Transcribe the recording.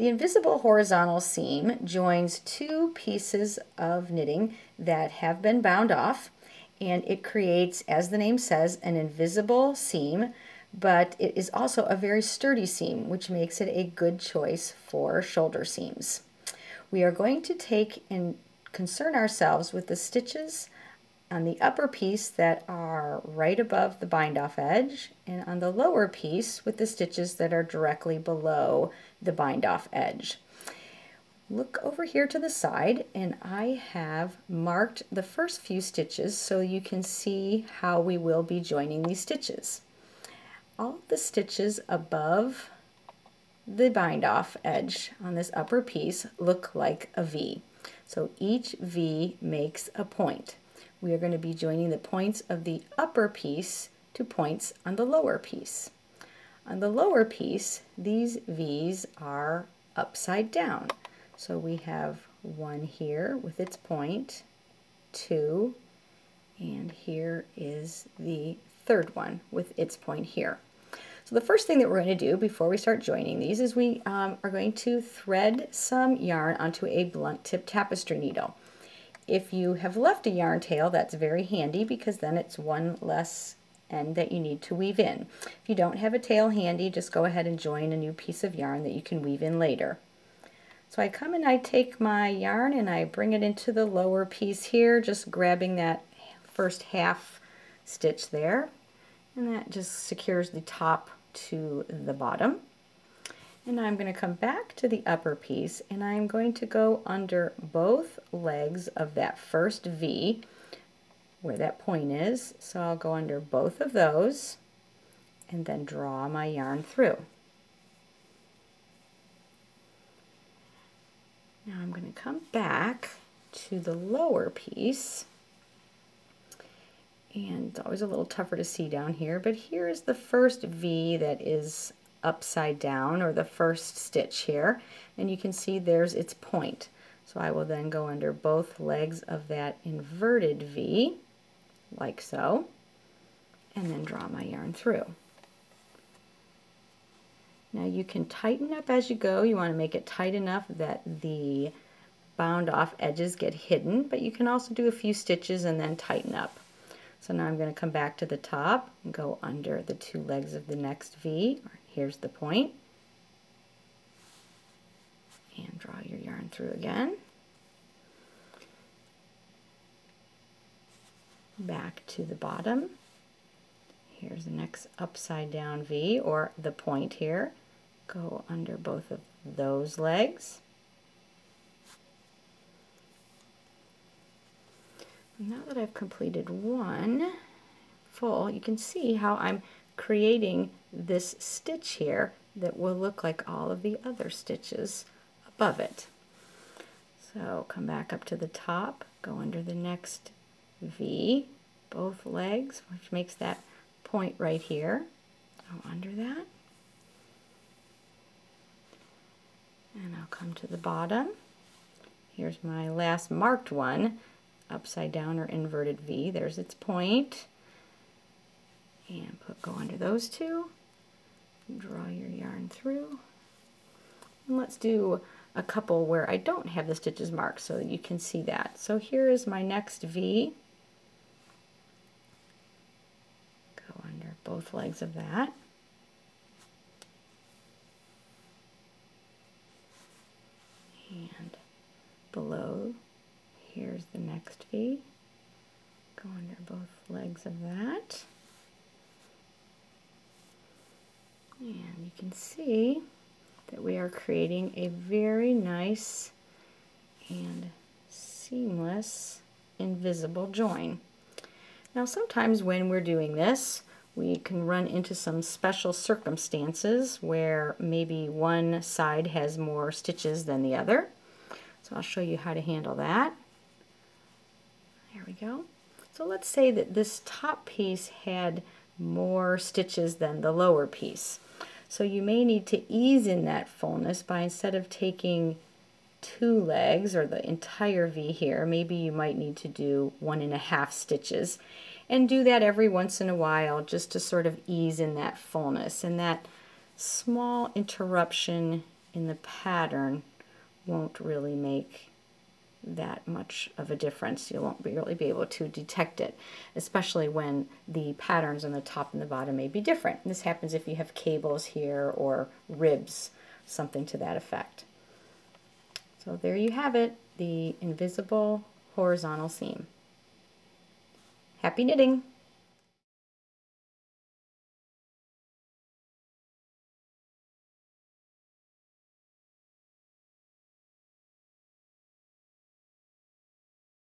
The invisible horizontal seam joins two pieces of knitting that have been bound off and it creates, as the name says, an invisible seam but it is also a very sturdy seam which makes it a good choice for shoulder seams. We are going to take and concern ourselves with the stitches on the upper piece that are right above the bind off edge and on the lower piece with the stitches that are directly below the bind off edge. Look over here to the side and I have marked the first few stitches so you can see how we will be joining these stitches. All the stitches above the bind off edge on this upper piece look like a V. So each V makes a point we are going to be joining the points of the upper piece to points on the lower piece. On the lower piece, these V's are upside down. So we have one here with its point, two, and here is the third one with its point here. So the first thing that we're going to do before we start joining these is we um, are going to thread some yarn onto a blunt tip tapestry needle. If you have left a yarn tail, that's very handy because then it's one less end that you need to weave in. If you don't have a tail handy, just go ahead and join a new piece of yarn that you can weave in later. So I come and I take my yarn and I bring it into the lower piece here, just grabbing that first half stitch there. And that just secures the top to the bottom. And I'm going to come back to the upper piece and I'm going to go under both legs of that first V where that point is. So I'll go under both of those and then draw my yarn through. Now I'm going to come back to the lower piece and it's always a little tougher to see down here, but here is the first V that is upside down or the first stitch here and you can see there's its point. So I will then go under both legs of that inverted V like so and then draw my yarn through. Now you can tighten up as you go. You want to make it tight enough that the bound off edges get hidden, but you can also do a few stitches and then tighten up. So now I'm going to come back to the top and go under the two legs of the next V, Here's the point. And draw your yarn through again. Back to the bottom. Here's the next upside down V or the point here. Go under both of those legs. Now that I've completed one full, you can see how I'm creating this stitch here that will look like all of the other stitches above it. So come back up to the top, go under the next V, both legs, which makes that point right here. Go under that. And I'll come to the bottom. Here's my last marked one, upside down or inverted V. There's its point and put go under those two. Draw your yarn through. And let's do a couple where I don't have the stitches marked so that you can see that. So here is my next V. Go under both legs of that. And below here's the next V. Go under both legs of that And you can see that we are creating a very nice and seamless invisible join. Now sometimes when we're doing this, we can run into some special circumstances where maybe one side has more stitches than the other. So I'll show you how to handle that. There we go. So let's say that this top piece had more stitches than the lower piece. So you may need to ease in that fullness by instead of taking two legs or the entire V here, maybe you might need to do one and a half stitches. And do that every once in a while just to sort of ease in that fullness. And that small interruption in the pattern won't really make that much of a difference. You won't really be able to detect it, especially when the patterns on the top and the bottom may be different. This happens if you have cables here or ribs, something to that effect. So there you have it, the invisible horizontal seam. Happy knitting!